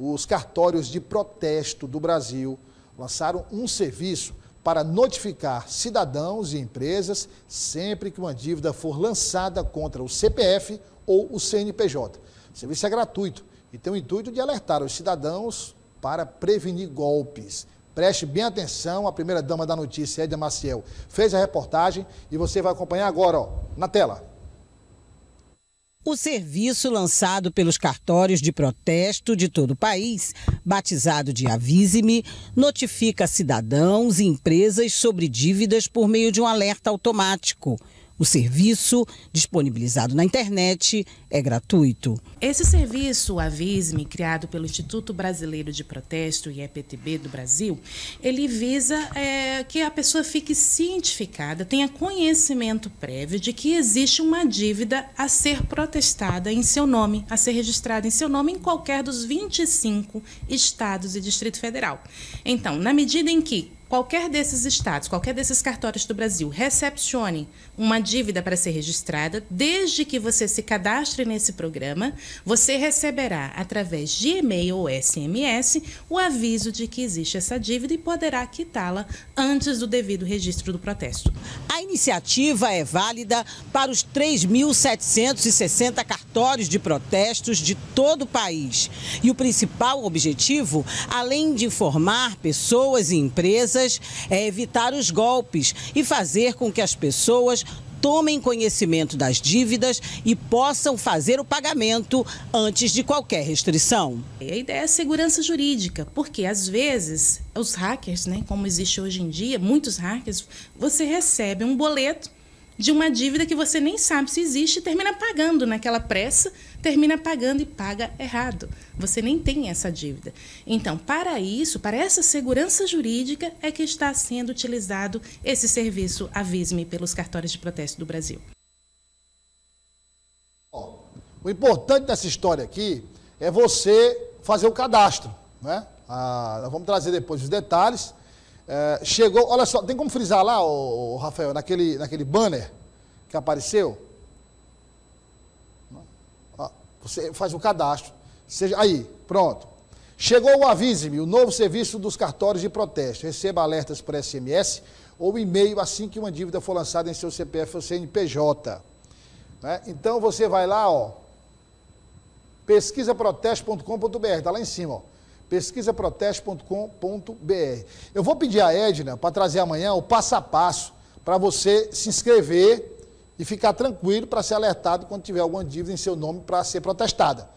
os cartórios de protesto do Brasil lançaram um serviço para notificar cidadãos e empresas sempre que uma dívida for lançada contra o CPF ou o CNPJ. O serviço é gratuito e tem o intuito de alertar os cidadãos para prevenir golpes. Preste bem atenção, a primeira dama da notícia, Edna Maciel, fez a reportagem e você vai acompanhar agora, ó, na tela. O serviço lançado pelos cartórios de protesto de todo o país, batizado de Avise-me, notifica cidadãos e empresas sobre dívidas por meio de um alerta automático. O serviço, disponibilizado na internet, é gratuito. Esse serviço, Avise-me, criado pelo Instituto Brasileiro de Protesto e EPTB do Brasil, ele visa é, que a pessoa fique cientificada, tenha conhecimento prévio de que existe uma dívida a ser protestada em seu nome, a ser registrada em seu nome em qualquer dos 25 estados e Distrito Federal. Então, na medida em que qualquer desses estados, qualquer desses cartórios do Brasil recepcione uma dívida para ser registrada, desde que você se cadastre nesse programa, você receberá através de e-mail ou SMS o aviso de que existe essa dívida e poderá quitá-la antes do devido registro do protesto. A iniciativa é válida para os 3.760 cartórios de protestos de todo o país. E o principal objetivo, além de informar pessoas e empresas, é evitar os golpes e fazer com que as pessoas tomem conhecimento das dívidas e possam fazer o pagamento antes de qualquer restrição. A ideia é a segurança jurídica, porque às vezes os hackers, né, como existe hoje em dia, muitos hackers, você recebe um boleto de uma dívida que você nem sabe se existe termina pagando naquela pressa, termina pagando e paga errado. Você nem tem essa dívida. Então, para isso, para essa segurança jurídica, é que está sendo utilizado esse serviço Avise-me pelos cartórios de protesto do Brasil. O importante dessa história aqui é você fazer o cadastro. Né? Ah, nós vamos trazer depois os detalhes. É, chegou, olha só, tem como frisar lá, o, Rafael, naquele, naquele banner que apareceu? Você faz o cadastro. Seja, aí, pronto. Chegou o Avise-me, o novo serviço dos cartórios de protesto. Receba alertas por SMS ou e-mail assim que uma dívida for lançada em seu CPF ou CNPJ. Né? Então você vai lá, ó, pesquisaproteste.com.br, está lá em cima, ó pesquisaproteste.com.br. Eu vou pedir a Edna para trazer amanhã o passo a passo para você se inscrever e ficar tranquilo para ser alertado quando tiver alguma dívida em seu nome para ser protestada.